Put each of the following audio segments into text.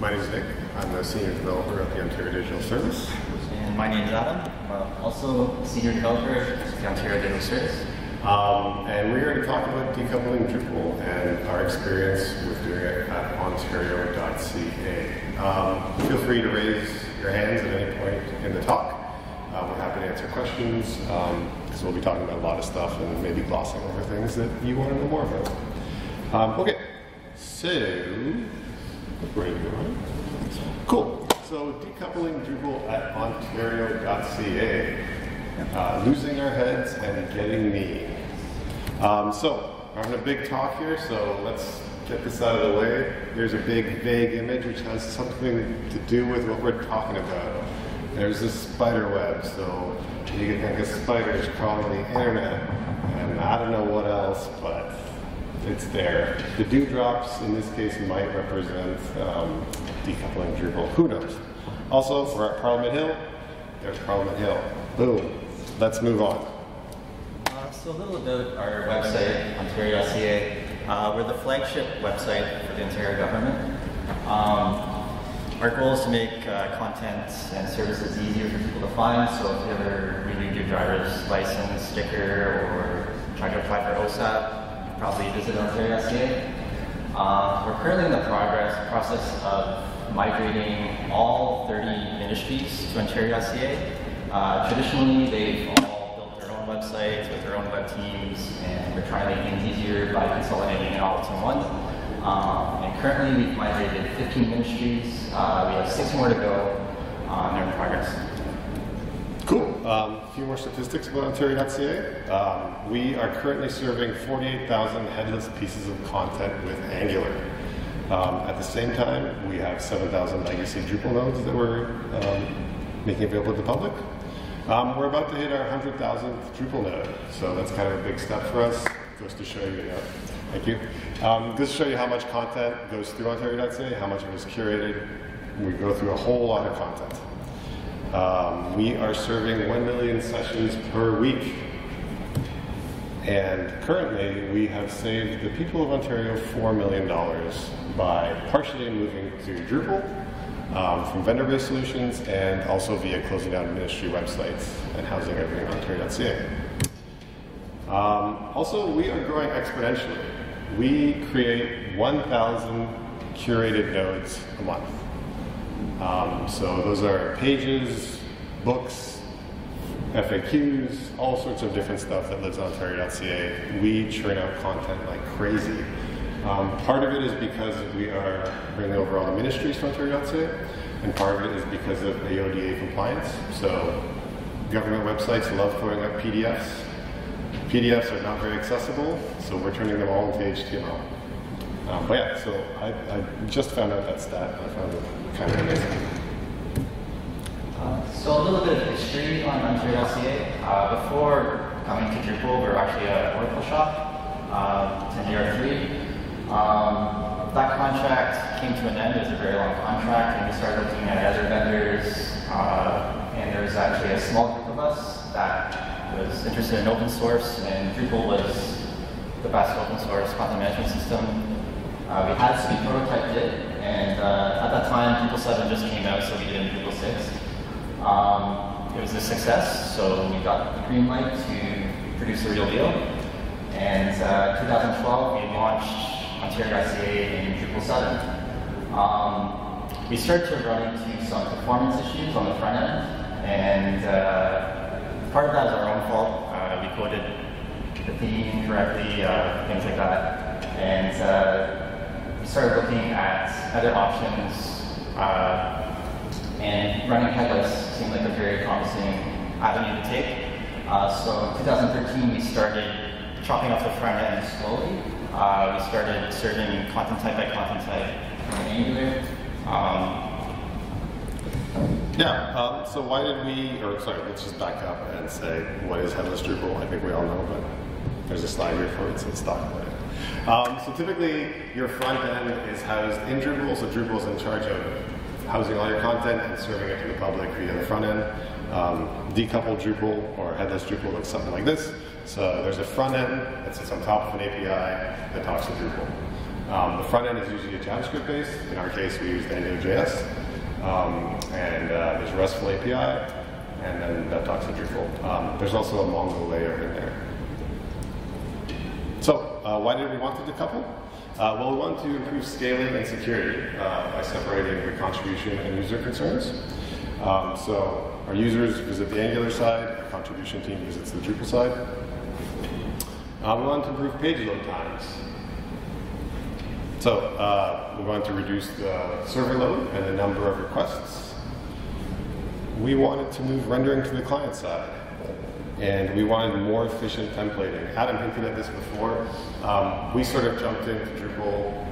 My name is Nick. I'm a senior developer at the Ontario Digital Service. And my name is Adam. I'm also a senior developer at the Ontario Digital Service. Um, and we're here to talk about decoupling Drupal and our experience with doing it at ontario.ca. Um, feel free to raise your hands at any point in the talk. Uh, we're happy to answer questions because um, we'll be talking about a lot of stuff and maybe glossing over things that you want to know more about. Um, okay, so ready to go. Cool. So decoupling Drupal at ontario.ca, uh, losing our heads and getting MEAN. Um, so I'm having a big talk here, so let's get this out of the way. There's a big vague image which has something to do with what we're talking about. There's this spider web, so you can think of spiders crawling the internet, and I don't know what else, but it's there. The dewdrops in this case might represent um, decoupling Drupal. Who knows? Also, we're at Parliament Hill. There's Parliament Hill. Boom. Let's move on. Uh, so a little about our website, Ontario.ca. Uh, we're the flagship website for the Ontario government. Um, our goal is to make uh, content and services easier for people to find. So if you ever renew your driver's license sticker or try to apply for OSAP, probably visit Ontario.ca. Uh, we're currently in the progress process of migrating all 30 ministries to Ontario.ca. Uh, traditionally, they've all built their own websites with their own web teams, and we're trying to make things easier by consolidating it all to one. Um, and currently, we've migrated 15 ministries. Uh, we have six more to go. Uh, they're in progress. Um, a few more statistics about Ontario.ca. Um, we are currently serving 48,000 headless pieces of content with Angular. Um, at the same time, we have 7,000 legacy Drupal nodes that we're um, making available to the public. Um, we're about to hit our 100,000th Drupal node, so that's kind of a big step for us. Just to show you, yeah. Thank you. Um, this show you how much content goes through Ontario.ca, how much of it is curated. We go through a whole lot of content. Um, we are serving 1 million sessions per week. And currently, we have saved the people of Ontario $4 million by partially moving to Drupal um, from vendor-based solutions and also via closing down ministry websites and housing everything on Ontario.ca. Um, also, we are growing exponentially. We create 1,000 curated nodes a month. Um, so those are pages, books, FAQs, all sorts of different stuff that lives on Ontario.ca. We churn out content like crazy. Um, part of it is because we are bringing over all the ministries to Ontario.ca, and part of it is because of AODA compliance. So government websites love throwing up PDFs. PDFs are not very accessible, so we're turning them all into HTML. Um, but yeah, so I, I, just found out that stat. I found it kind of amazing. Uh, so a little bit of history on Ontario.ca. Uh, before coming to Drupal, we were actually a Oracle shop, uh, 10 Um, that contract came to an end. It was a very long contract, and we started looking at other vendors. Uh, and there was actually a small group of us that was interested in open source, and Drupal was the best open source content management system we had so we prototyped it, and uh, at that time, Drupal 7 just came out, so we did it in Drupal 6. Um, it was a success, so we got the green light to produce the real deal. And uh, 2012, we launched Ontario.ca in Drupal 7. Um, we started to run into some performance issues on the front end, and uh, part of that is our own fault. Uh, we coded the theme correctly, uh, things like that. And uh, started looking at other options, uh, and running headless seemed like a very promising avenue to take. Uh, so in 2013, we started chopping off the front end slowly. Uh, we started serving content type by content type from Angular. Um, yeah, um, so why did we, or sorry, let's just back up and say, what is headless Drupal? I think we all know, but there's a slide here for it, so let's talk about it. Um, so typically, your front end is housed in Drupal, so Drupal is in charge of housing all your content and serving it to the public via the front end. Um, decoupled Drupal or headless Drupal looks something like this. So there's a front end that sits on top of an API that talks to Drupal. Um, the front end is usually a JavaScript base. In our case, we used AngularJS. Um, and uh, there's RESTful API, and then that talks to Drupal. Um, there's also a Mongo layer in there. Uh, why did we want to decouple? Uh, well, we wanted to improve scaling and security uh, by separating the contribution and user concerns. Um, so, our users visit the Angular side, our contribution team visits the Drupal side. Uh, we wanted to improve page load times. So uh, we wanted to reduce the server load and the number of requests. We wanted to move rendering to the client side. And we wanted more efficient templating. Adam hinted at this before. Um, we sort of jumped into Drupal,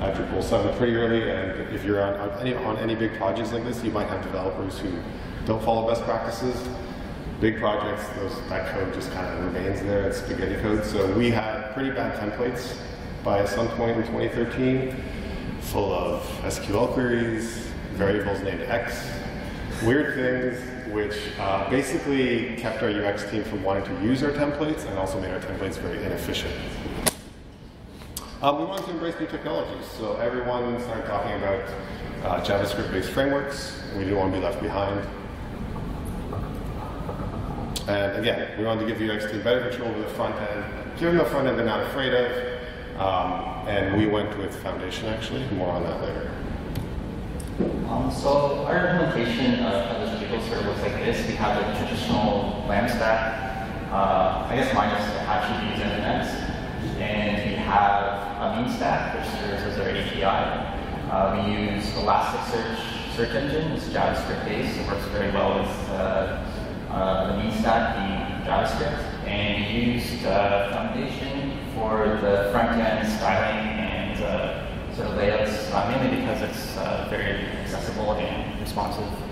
uh, Drupal 7 pretty early, and if you're on, on, any, on any big projects like this, you might have developers who don't follow best practices. Big projects, those, that code just kind of remains there, it's spaghetti code. So we had pretty bad templates by some point in 2013, full of SQL queries, variables named X, weird things which uh, basically kept our UX team from wanting to use our templates and also made our templates very inefficient. Um, we wanted to embrace new technologies, so everyone started talking about uh, JavaScript-based frameworks. We didn't want to be left behind. And again, we wanted to give the UX team better control over the front end, give them a front end they're not afraid of, um, and we went with Foundation actually, more on that later. Um, so our implementation of, of this Drupal sort of looks like this. We have a traditional LAMP stack, uh, I guess minus Apache Bees and and we have a mean stack, which serves as our API. Uh, we use Elasticsearch search engine, it's JavaScript based, it works very well with uh, uh, the mean stack being JavaScript, and we used uh, Foundation for the front end styling and uh, sort of layouts, uh, mainly because it's uh, very accessible and responsive.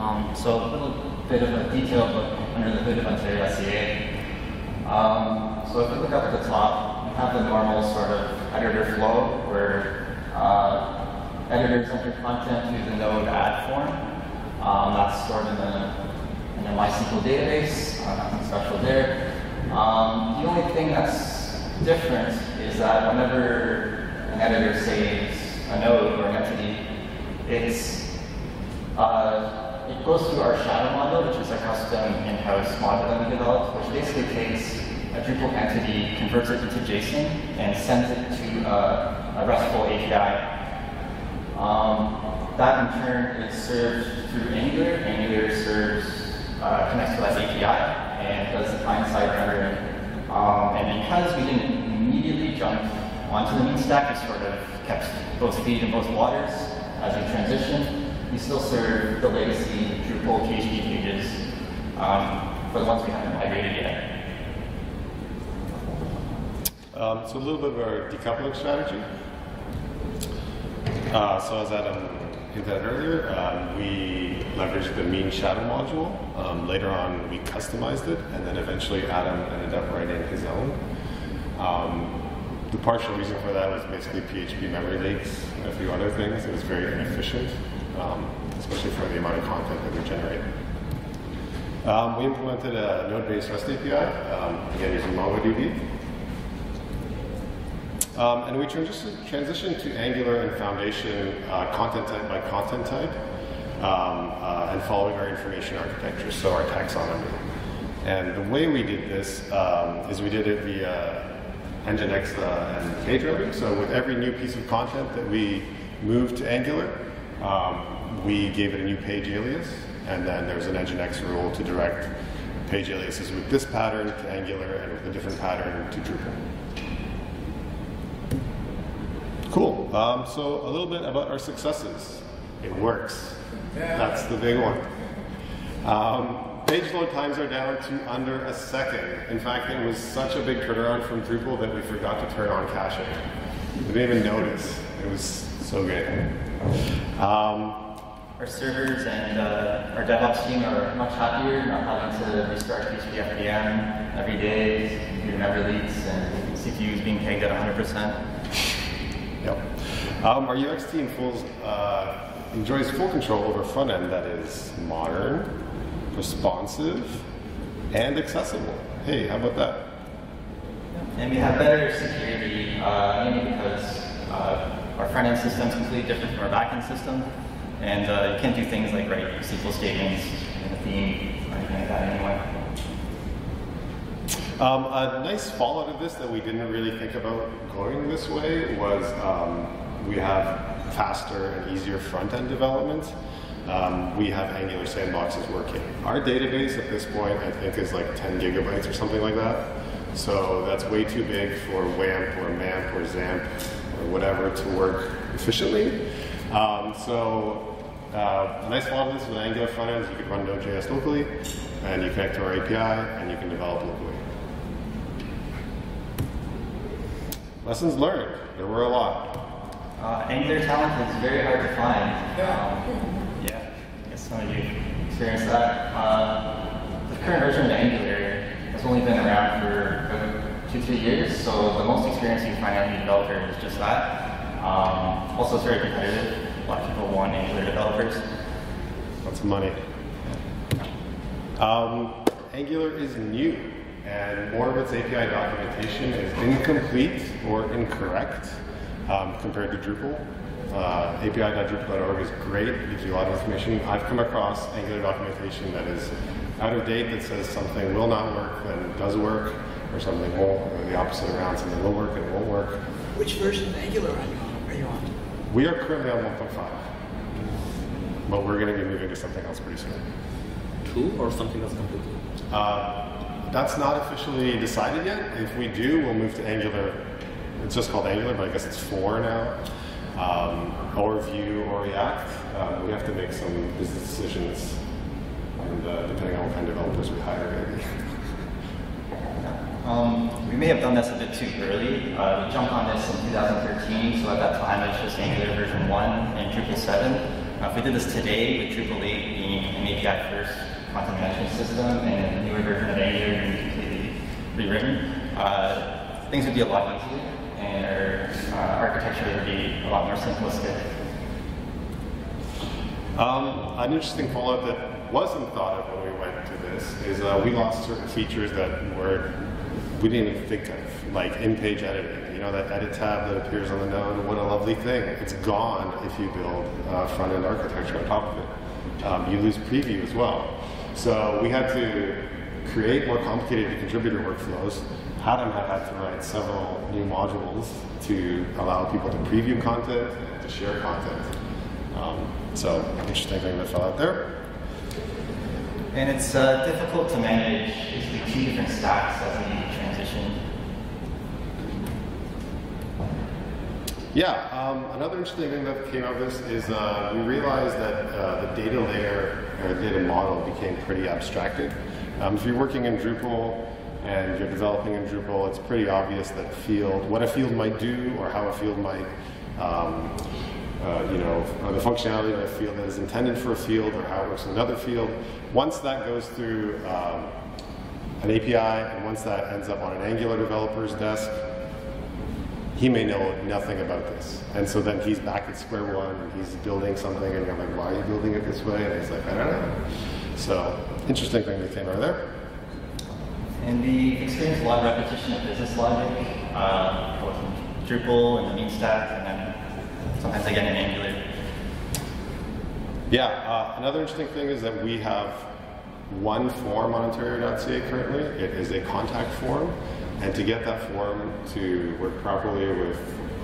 Um, so a little bit of a detailed look under the hood of Ontario.ca. Um, so if we look up at the top, we have the normal sort of editor flow where uh, editors enter content through the node add form. Um, that's stored in the, in the MySQL database, uh, nothing special there. Um, the only thing that's different is that whenever an editor saves a node or an entity, it's uh, it goes through our shadow model, which is a custom in-house model that we developed, which basically takes a Drupal entity, converts it into JSON, and sends it to uh, a RESTful API. Um, that in turn is served through Angular. Angular serves uh, connects to that API and does the client-side rendering. Um, and because we didn't immediately jump onto the mean stack, we sort of kept both feet in both waters as we transitioned. We still serve the legacy Drupal PHP pages um, for the ones we haven't migrated yet. Um, so a little bit of our decoupling strategy. Uh, so as Adam hinted earlier, um, we leveraged the mean shadow module. Um, later on, we customized it, and then eventually Adam ended up writing his own. Um, the partial reason for that was basically PHP memory leaks and a few other things. It was very inefficient, um, especially for the amount of content that we generate. Um, we implemented a node-based REST API, um, again using MongoDB. Um, and we transitioned, to Angular and Foundation uh, content type by content type um, uh, and following our information architecture, so our taxonomy. And the way we did this is we did it via Nginx uh, and page routing. So with every new piece of content that we moved to Angular, um, we gave it a new page alias, and then there's an Nginx rule to direct page aliases with this pattern to Angular and with a different pattern to Drupal. Cool. Um, so a little bit about our successes. It works. That's the big one. Um, page load times are down to under a second. In fact, it was such a big turnaround from Drupal that we forgot to turn on caching. We didn't even notice. It was so good. Um, our servers and uh, our DevOps team are much happier not having to restart PHP FPM every day, computer never leaks, and CPUs being pegged at 100%. Yep. Um, our UX team fulls, uh, enjoys full control over front end that is modern, responsive, and accessible. Hey, how about that? And we have better security, uh, mainly because uh, our front end system is completely different from our back end system. And uh, you can't do things like write SQL statements in a theme or anything like that anyway. Um, a nice fallout of this that we didn't really think about going this way was um, we have faster and easier front end development. Um, we have Angular sandboxes working. Our database at this point, I think, is like 10 gigabytes or something like that. So that's way too big for WAMP or MAMP or XAMPP or whatever to work efficiently. Um, so uh, a nice lot is with Angular front you can run Node.js locally, and you connect to our API, and you can develop locally. Lessons learned. There were a lot. Uh, Angular talent is very hard to find. Um, yeah, I guess some of you experienced that. Uh, the current version of Angular has only been around for two, three years, so the most experience you find out developer is just that. Um, also, it's very competitive. A lot of people want Angular developers. Lots of money. Um, Angular is new, and more of its API documentation is incomplete or incorrect um, compared to Drupal. Uh, API.drupal.org is great, it gives you a lot of information. I've come across Angular documentation that is out of date that says something will not work, then does work, or something won't, or the opposite around, something will work and it won't work. Which version of Angular are you on? Are you on? We are currently on 1.5, but we're going to be moving to something else pretty soon. Two or something else completely? Uh, that's not officially decided yet. If we do, we'll move to Angular. It's just called Angular, but I guess it's 4 now. Um, or Vue or React. Um, we have to make some business decisions, and uh, depending on what kind of developers we hire, maybe. Um, we may have done this a bit too early. Uh, we jumped on this in 2013, so at that time it was just Angular version 1 and Drupal 7. Uh, if we did this today with Drupal 8 being an API first content management system and a newer version of Angular being completely rewritten, uh, things would be a lot easier and our uh, architecture would be a lot more simplistic. Um, an interesting fallout that wasn't thought of when we went to this is uh, we lost certain features that were we didn't even think of, like in-page editing. You know that edit tab that appears on the node. What a lovely thing! It's gone if you build uh, front-end architecture on top of it. Um, you lose preview as well. So we had to create more complicated contributor workflows. Adam had had to write several new modules to allow people to preview content and to share content. Um, so interesting thing that fell out there. And it's uh, difficult to manage two different stacks as we Yeah, um, another interesting thing that came out of this is uh, we realized that uh, the data layer or data model became pretty abstracted. Um, if you're working in Drupal and you're developing in Drupal, it's pretty obvious that field, what a field might do or how a field might, um, uh, you know, the functionality of a field that is intended for a field or how it works in another field. Once that goes through um, an API and once that ends up on an Angular developer's desk, he may know nothing about this. And so then he's back at square one and he's building something and you're like, why are you building it this way? And he's like, I don't know. So interesting thing that came out of there. And the experienced a lot of repetition of business logic, uh, both in Drupal and the mean stack, and then sometimes again in Angular. Yeah, uh, another interesting thing is that we have one form on Ontario.ca currently. It is a contact form. And to get that form to work properly with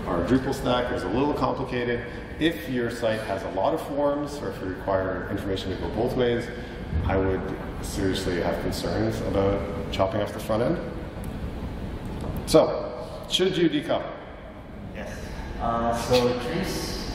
our Drupal stack is a little complicated. If your site has a lot of forms or if you require information to go both ways, I would seriously have concerns about chopping off the front end. So, should you decouple? Yes. Uh, so Dries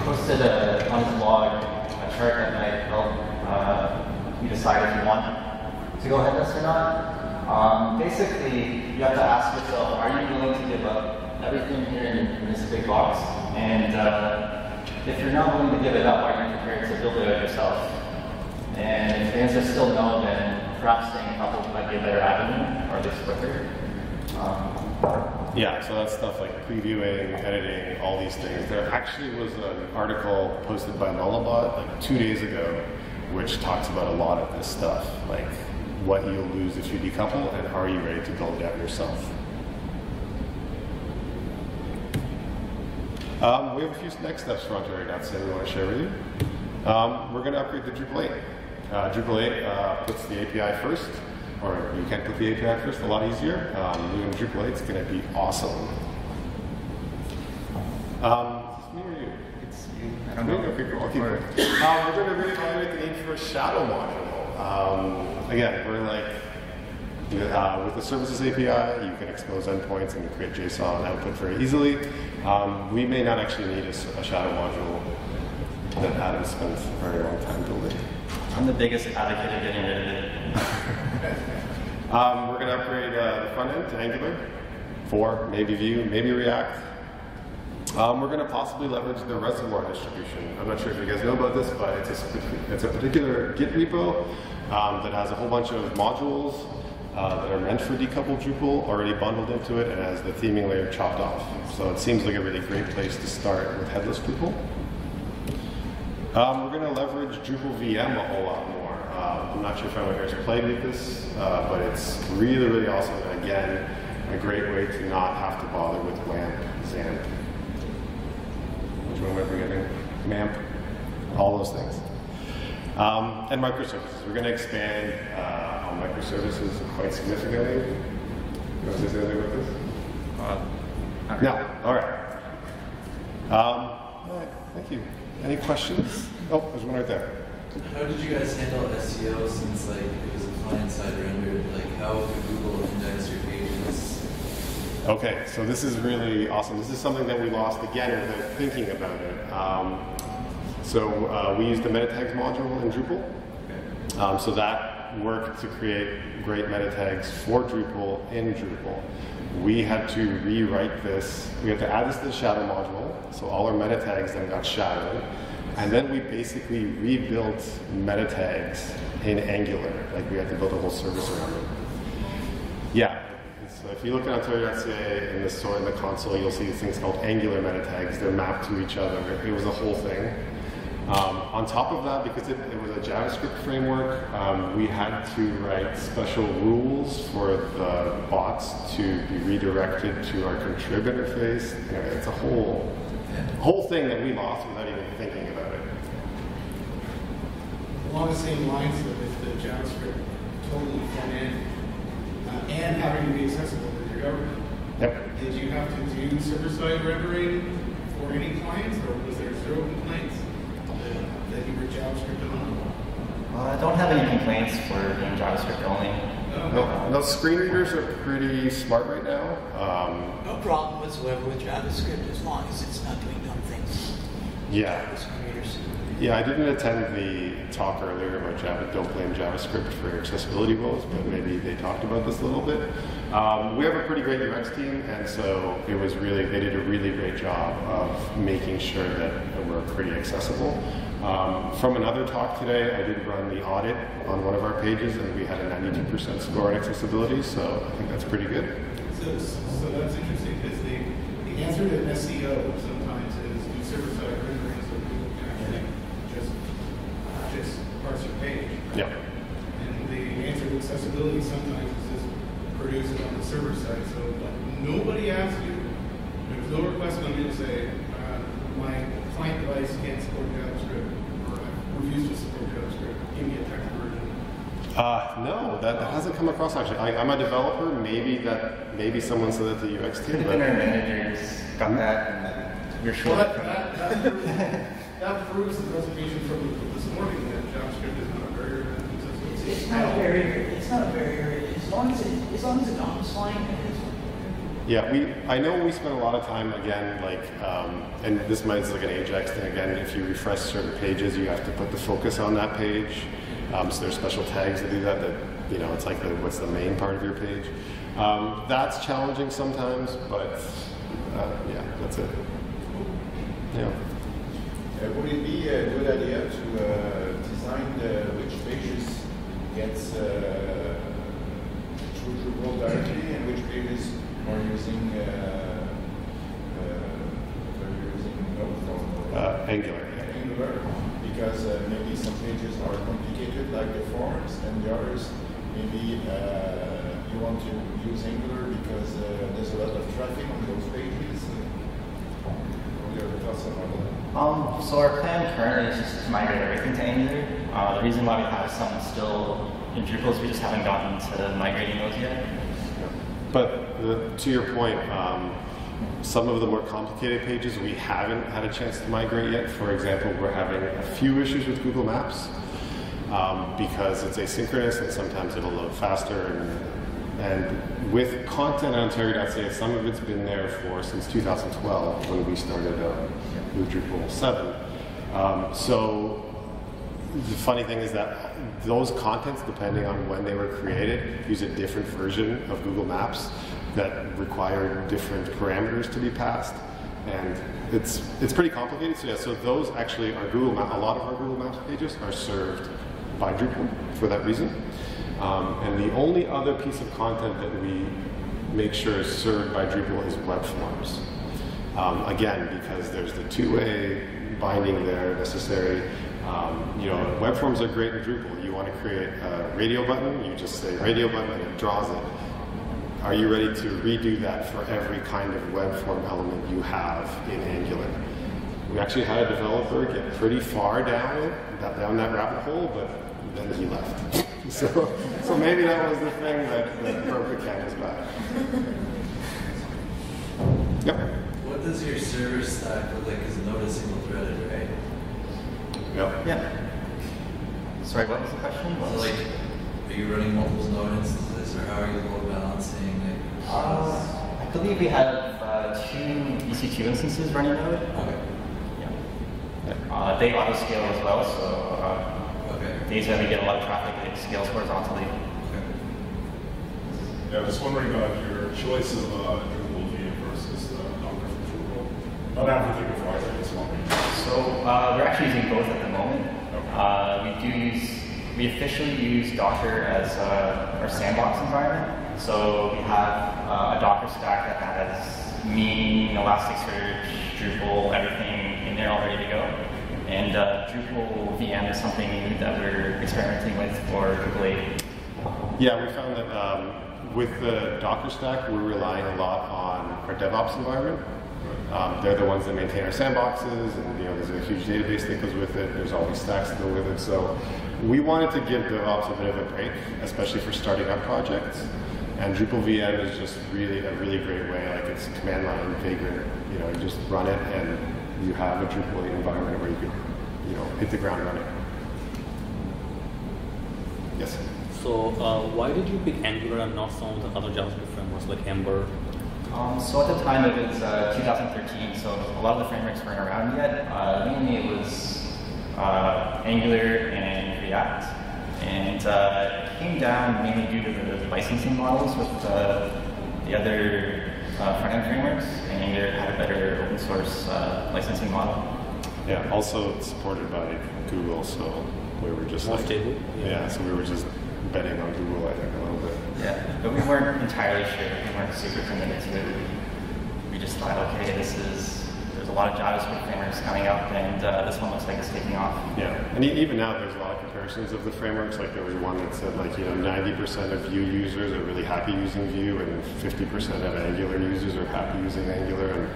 posted a, on his blog a chart that might help uh, you decide if you want to go this or not. Um, basically, you have to ask yourself, are you willing to give up everything here in, in this big box? And uh, if you're not willing to give it up, are you prepared to build it out yourself? And if the answer is still no, then perhaps staying coupled might be a better avenue, or at least quicker. Um, Yeah, so that's stuff like previewing, editing, all these things. There actually was an article posted by Lullabot like two days ago, which talks about a lot of this stuff, like what you'll lose if you decouple, and are you ready to build it out yourself? Um, we have a few next steps for Ontario.ca we want to share with you. Um, we're going to upgrade to Drupal 8. Uh, Drupal 8 uh, puts the API first, or you can put the API first, a lot easier. Um, doing Drupal 8 is going to be awesome. Um, it's I don't know. Okay, cool. Um, we're going to reevaluate the need for a shadow module. Um, again, we're like, uh, with the services API, you can expose endpoints and create JSON output very easily. Um, we may not actually need a shadow module that Adam spent a very long time building. I'm the biggest advocate of getting rid of it. Um, we're going to upgrade uh, the front end to Angular 4, maybe Vue, maybe React. Um, we're going to possibly leverage the reservoir distribution. I'm not sure if you guys know about this, but it's a, it's a particular Git repo um, that has a whole bunch of modules uh, that are meant for decoupled Drupal already bundled into it and has the theming layer chopped off. So it seems like a really great place to start with headless Drupal. Um, we're going to leverage Drupal VM a whole lot more. Uh, I'm not sure if anyone here has played with this, uh, but it's really, really awesome. And again, a great way to not have to bother with WAMP, XAMPP. Which one am I forgetting? MAMP, all those things. Um, and microservices. We're going to expand uh, on microservices quite significantly. You want to say something about this? Uh, No. All right. Um, all right. Thank you. Any questions? Oh, there's one right there. How did you guys handle SEO since like it was a client-side rendered? Like how could Google index your pages? Okay, so this is really awesome. This is something that we lost again without thinking about it. Um, so uh, we used the meta tags module in Drupal. Um, so that worked to create great meta tags for Drupal in Drupal. We had to rewrite this. We had to add this to the shadow module. So all our meta tags then got shadowed. And then we basically rebuilt meta tags in Angular. Like we had to build a whole service around it. Yeah. So if you look at Ontario.ca in the store in the console, you'll see these things called Angular meta tags. They're mapped to each other. It was a whole thing. Um, on top of that, because it, it was a JavaScript framework, um, we had to write special rules for the bots to be redirected to our contrib interface. You know, it's a whole, whole thing that we lost without even thinking about it. Along the same lines of with the JavaScript totally front end uh, and having to be accessible to your government. Yep. Did you have to do server-side rendering for any clients, or was there zero complaints that, that you were JavaScript on? Uh, I don't have any complaints for being JavaScript only. No, no, screen readers are pretty smart right now. Um, No problem whatsoever with JavaScript as long as it's not doing dumb things. yeah. Yeah, I didn't attend the talk earlier about Java. Don't blame JavaScript for accessibility woes, but maybe they talked about this a little bit. Um, we have a pretty great UX team, and so it was really they did a really great job of making sure that we're pretty accessible. Um, from another talk today, I did run the audit on one of our pages, and we had a 92% score on accessibility, so I think that's pretty good. So, so that's interesting, because the, the answer to SEO sometimes is do server-side rendering so people can actually just, just parse your page. Yeah. And the answer to accessibility sometimes is just produce it on the server side. So like, nobody asks you, there's no request on me to say, uh, my client device can't support JavaScript, or I refuse to support JavaScript. Give me a text version. Uh, no, that, that hasn't come across actually. I, I'm a developer. Maybe that maybe someone said that to the UX team, Could but been our managers got that, and you're sure. Well, that, that, that, proves, that proves the presentation from this morning that JavaScript is not a barrier. It's not a barrier, it's not a barrier, as long as it, as long as the DOM is fine, it is. Yeah, we. I know we spent a lot of time again, like, um, and this might be like an Ajax thing again. If you refresh certain pages, you have to put the focus on that page. Um, so there's special tags that do that. That you know, it's like the, what's the main part of your page. Um, that's challenging sometimes, but uh, yeah, that's it. Yeah. Uh, Would it be a good idea to uh, design the, which pages gets through Drupal directly and which pages are using uh, uh, are using Node from Uh, Angular. Angular? Because uh, maybe some pages are complicated, like the forms, and the others maybe uh, you want to use Angular because uh, there's a lot of traffic on those pages. Or the other Um, so our plan currently is just to migrate everything to Angular. Uh, the reason why we have some still in is we just haven't gotten to migrating those yet. But the, to your point, um, some of the more complicated pages we haven't had a chance to migrate yet. For example, we're having a few issues with Google Maps um, because it's asynchronous and sometimes it'll load faster. And, and with content on Ontario.ca, some of it's been there for since 2012 when we started uh, with Drupal 7. Um, so the funny thing is that those contents, depending on when they were created, use a different version of Google Maps that require different parameters to be passed. And it's it's pretty complicated. So yeah, so those actually are Google Map. A lot of our Google Maps pages are served by Drupal for that reason. Um, and the only other piece of content that we make sure is served by Drupal is web forms. Um, again, because there's the two-way binding there necessary. Um, you know, web forms are great in Drupal. You want to create a radio button, you just say radio button and it draws it. Are you ready to redo that for every kind of web form element you have in Angular? We actually had a developer get pretty far down down that rabbit hole, but then he left. so, so maybe that was the thing that, that broke the canvas back. Yep. What does your server stack look like? Is Node a single threaded, right? Yep. Yeah. Sorry, what was the question? So like, are you running multiple node instances, or how are you load balancing? Like, Uh, I believe we have uh, two EC2 instances running Node. okay, Yeah. Uh, they auto scale as well, so uh, okay, days that we get a lot of traffic, it scales horizontally. okay. Yeah, I was wondering about your choice of uh, Drupal VM versus Docker from Drupal. Not everything before I think it's one. So uh, we're actually using both at the moment. Uh, we do use, we officially use Docker as uh, our sandbox environment. So we have uh, a Docker stack that has mean, Elasticsearch, Drupal, everything in there all ready to go. And uh, Drupal VM is something new that we're experimenting with for Drupal 8. Yeah, we found that um, with the Docker stack, we're relying a lot on our DevOps environment. Um, they're the ones that maintain our sandboxes, and you know, there's a huge database that goes with it. There's these stacks that go with it. So we wanted to give DevOps a bit of a break, especially for starting up projects. And Drupal VM is just really a really great way. Like it's command line, vagrant. You know, you just run it, and you have a Drupal environment where you can, you know, hit the ground running. Yes. So uh, why did you pick Angular and not some of the other JavaScript frameworks like Ember? Um, so at the time it was uh, 2013, so a lot of the frameworks weren't around yet. Uh, mainly it was uh, Angular and React, and uh, it came down mainly due to the licensing models with uh, the other uh, front-end frameworks, and Angular had a better open source uh, licensing model. Yeah, also supported by Google, so we were just More like, stable? Yeah. so we were just betting on Google, I think, a little bit. Yeah, but we weren't entirely sure. We weren't super committed to it. We, we just thought, okay, this is there's a lot of JavaScript frameworks coming up, and uh, this one looks like it's taking off. Yeah, and e- even now there's a lot of comparisons of the frameworks. Like there was one that said like you know 90% of Vue users are really happy using Vue, and 50% of Angular users are happy using Angular, and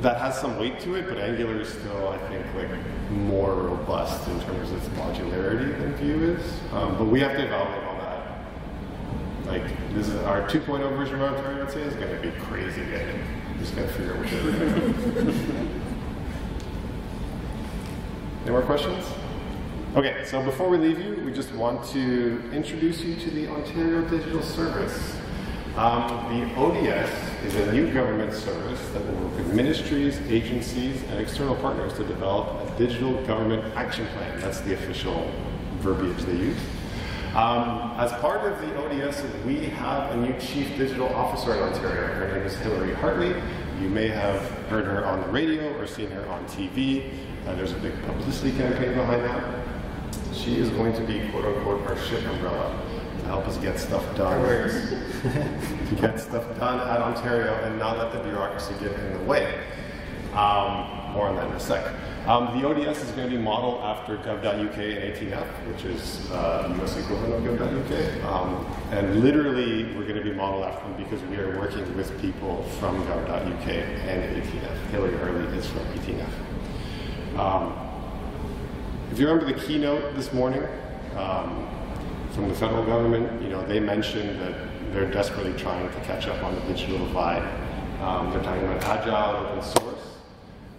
that has some weight to it. But Angular is still, I think, like more robust in terms of its modularity than Vue is. Um, but we have to evaluate all that. Like this is our 2.0 version of Ontario, I'd say, is going to be crazy good. Just got to figure out to do. Any more questions? Okay, so before we leave you, we just want to introduce you to the Ontario Digital Service. Um, the ODS is a new government service that will work with ministries, agencies, and external partners to develop a digital government action plan. That's the official verbiage they use. Um, as part of the ODS, we have a new chief digital officer in Ontario. Her name is Hillary Hartley. You may have heard her on the radio or seen her on TV. Uh, there's a big publicity campaign behind that. She is going to be, quote unquote, our ship umbrella help us get stuff done. to get stuff done at Ontario and not let the bureaucracy get in the way. Um, more on that in a sec. Um, the ODS is going to be modeled after gov.uk and 18F, which is uh, US equivalent of gov.uk. Um, and literally, we're going to be modeled after them because we are working with people from gov.uk and 18F. Hillary Hartley is from 18F. Um, if you remember the keynote this morning um, from the federal government, you know they mentioned that they're desperately trying to catch up on the digital divide. Um, they're talking about agile, open source,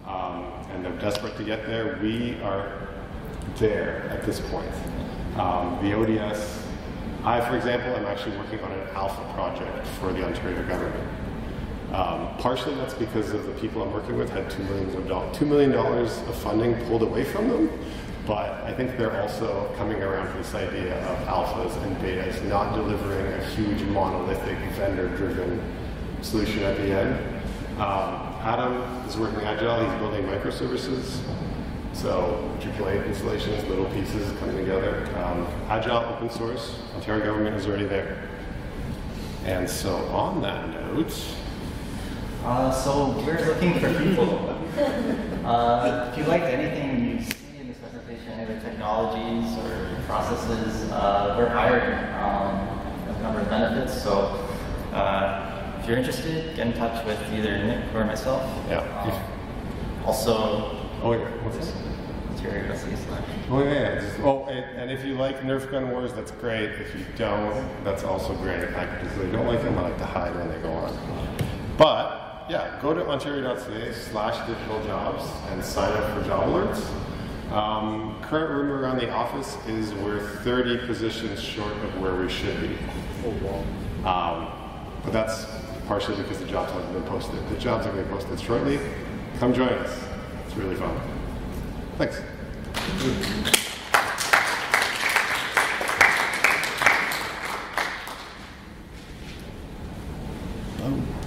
um, and they're desperate to get there. We are there at this point. Um, the ODS, I, for example, am actually working on an alpha project for the Ontario government. Um, partially that's because of the people I'm working with had $2 million, $2 million of funding pulled away from them. But I think they're also coming around to this idea of alphas and betas not delivering a huge monolithic vendor-driven solution at the end. Um, Adam is working agile. He's building microservices. So AAA installations, little pieces coming together. Um, agile, open source. Ontario government is already there. And so on that note, Uh, so we're looking for people. Uh, if you liked anything technologies or processes, uh, we're hiring. Um, a number of benefits. So uh, if you're interested, get in touch with either Nick or myself. Yeah. Um, also, oh yeah. what's this? Oh yeah. Oh, and, and if you like Nerf gun wars, that's great. If you don't, that's also great. I particularly don't like them. I like to hide when they go on. But yeah, go to ontario.ca slash digital jobs and sign up for job alerts. Um, current rumor around the office is we're 30 positions short of where we should be. Oh wow. Um, but that's partially because the jobs haven't been posted. The jobs are going to be posted shortly. Come join us. It's really fun. Thanks. Oh.